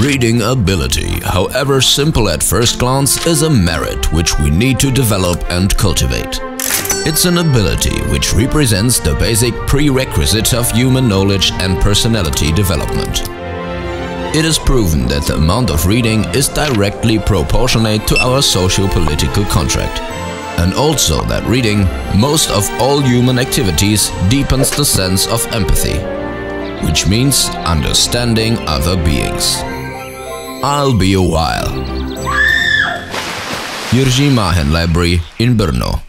Reading ability, however simple at first glance, is a merit which we need to develop and cultivate. It's an ability which represents the basic prerequisite of human knowledge and personality development. It is proven that the amount of reading is directly proportionate to our socio-political contract. And also that reading most of all human activities deepens the sense of empathy, which means understanding other beings. I'll be a while. Jiří Mahen Library in Brno.